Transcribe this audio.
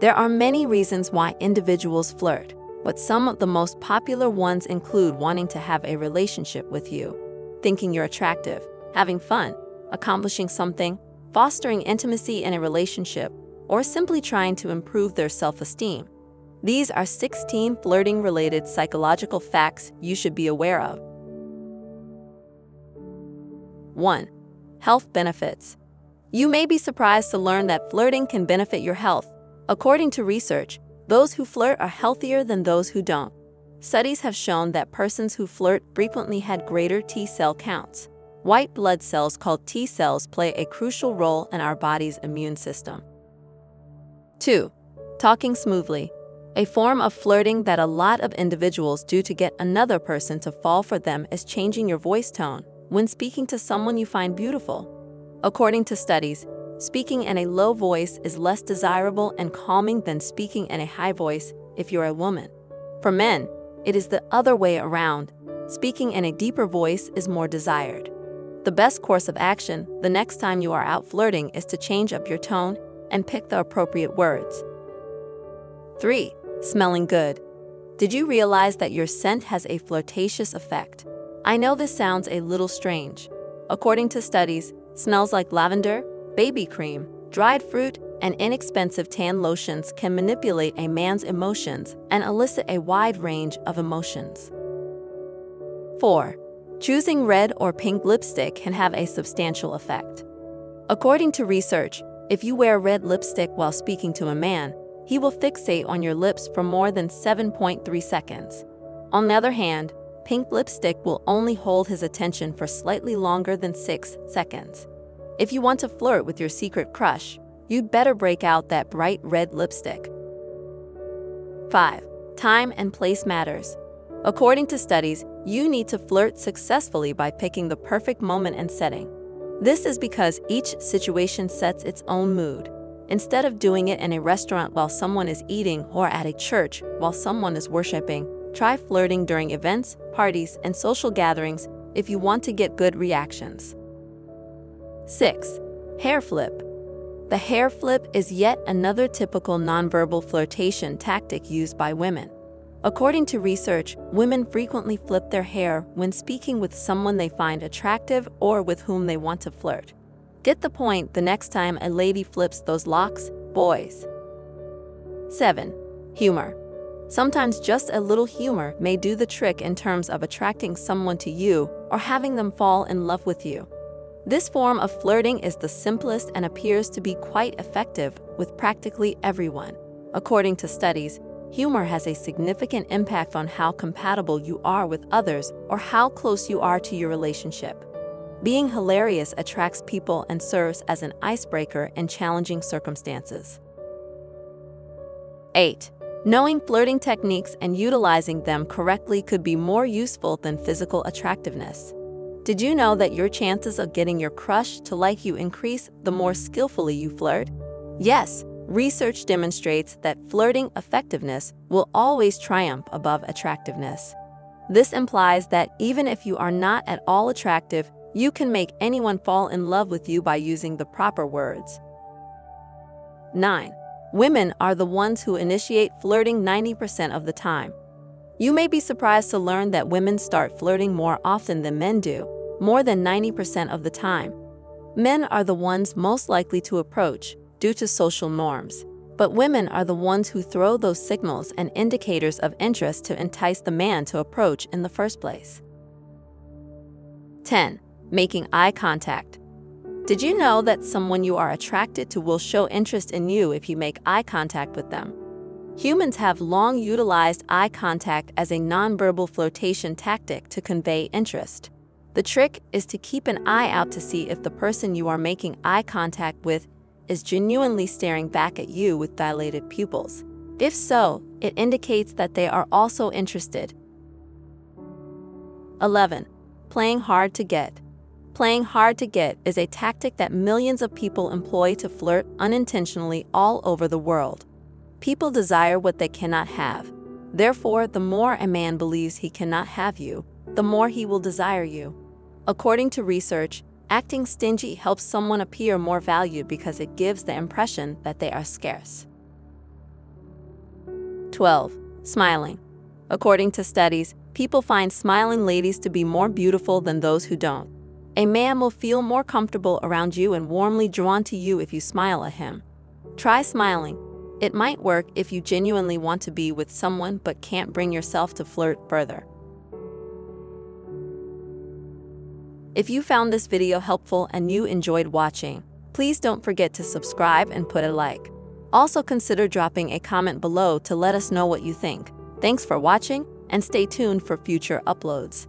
There are many reasons why individuals flirt, but some of the most popular ones include wanting to have a relationship with you, thinking you're attractive, having fun, accomplishing something, fostering intimacy in a relationship, or simply trying to improve their self esteem. These are 16 flirting related psychological facts you should be aware of. 1. Health benefits. You may be surprised to learn that flirting can benefit your health. According to research, those who flirt are healthier than those who don't. Studies have shown that persons who flirt frequently had greater T cell counts. White blood cells called T cells play a crucial role in our body's immune system. 2. Talking smoothly. A form of flirting that a lot of individuals do to get another person to fall for them is changing your voice tone when speaking to someone you find beautiful. According to studies, speaking in a low voice is less desirable and calming than speaking in a high voice if you're a woman. For men, it is the other way around. Speaking in a deeper voice is more desired. The best course of action the next time you are out flirting is to change up your tone and pick the appropriate words. 3 smelling good. Did you realize that your scent has a flirtatious effect? I know this sounds a little strange. According to studies, smells like lavender, baby cream, dried fruit, and inexpensive tan lotions can manipulate a man's emotions and elicit a wide range of emotions. 4. Choosing red or pink lipstick can have a substantial effect. According to research, if you wear red lipstick while speaking to a man, he will fixate on your lips for more than 7.3 seconds. On the other hand, pink lipstick will only hold his attention for slightly longer than 6 seconds. If you want to flirt with your secret crush, you'd better break out that bright red lipstick. 5. Time and place matters. According to studies, you need to flirt successfully by picking the perfect moment and setting. This is because each situation sets its own mood. Instead of doing it in a restaurant while someone is eating or at a church while someone is worshiping, try flirting during events, parties, and social gatherings if you want to get good reactions. 6. Hair flip. The hair flip is yet another typical nonverbal flirtation tactic used by women. According to research, women frequently flip their hair when speaking with someone they find attractive or with whom they want to flirt. Get the point the next time a lady flips those locks, boys. 7. Humor. Sometimes just a little humor may do the trick in terms of attracting someone to you or having them fall in love with you. This form of flirting is the simplest and appears to be quite effective with practically everyone. According to studies, humor has a significant impact on how compatible you are with others or how close you are to your relationship. Being hilarious attracts people and serves as an icebreaker in challenging circumstances. 8. Knowing flirting techniques and utilizing them correctly could be more useful than physical attractiveness. Did you know that your chances of getting your crush to like you increase the more skillfully you flirt? Yes, research demonstrates that flirting effectiveness will always triumph above attractiveness. This implies that even if you are not at all attractive, you can make anyone fall in love with you by using the proper words. 9. Women are the ones who initiate flirting 90% of the time. You may be surprised to learn that women start flirting more often than men do, more than 90% of the time. Men are the ones most likely to approach due to social norms, but women are the ones who throw those signals and indicators of interest to entice the man to approach in the first place. 10 making eye contact. Did you know that someone you are attracted to will show interest in you if you make eye contact with them? Humans have long utilized eye contact as a nonverbal flirtation tactic to convey interest. The trick is to keep an eye out to see if the person you are making eye contact with is genuinely staring back at you with dilated pupils. If so, it indicates that they are also interested. 11. Playing hard to get. Playing hard to get is a tactic that millions of people employ to flirt unintentionally all over the world. People desire what they cannot have. Therefore, the more a man believes he cannot have you, the more he will desire you. According to research, acting stingy helps someone appear more valued because it gives the impression that they are scarce. 12. Smiling. According to studies, people find smiling ladies to be more beautiful than those who don't. A man will feel more comfortable around you and warmly drawn to you if you smile at him. Try smiling. It might work if you genuinely want to be with someone but can't bring yourself to flirt further. If you found this video helpful and you enjoyed watching, please don't forget to subscribe and put a like. Also consider dropping a comment below to let us know what you think. Thanks for watching and stay tuned for future uploads.